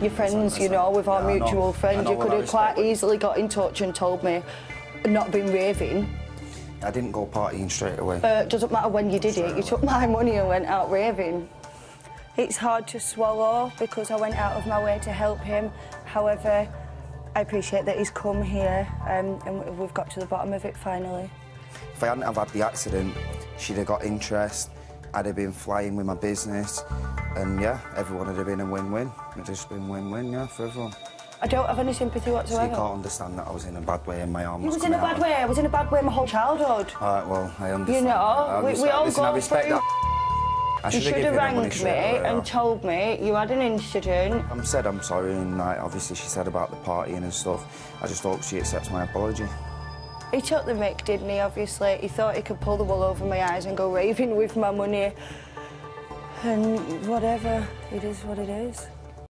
your friends, you know, with our Yeah, know. mutual know, You could have quite easily got in touch and told me not been raving. I didn't go partying straight away. Uh, it doesn't matter when you did it, you took my money and went out raving. It's hard to swallow because I went out of my way to help him. However, I appreciate that he's come here um, and we've got to the bottom of it finally. If I hadn't have had the accident, she'd have got interest. I'd have been flying with my business, and yeah, everyone would have been a win-win. It'd just been win-win, yeah, for everyone. I don't have any sympathy So you can't understand that I was in a bad way and my arm He was was in a bad out. way. I was in a bad way my whole childhood. All right, well, I understand. You know, I we- we all Listen, go I respect through- that. I You should have rang me straight and yeah. told me you had an incident. I'm said I'm sorry, and like, obviously she said about the partying and stuff. I just hope she accepts my apology. He took the mick, didn't he? Obviously, he thought he could pull the wool over my eyes and go raving with my money. And whatever, it is what it is.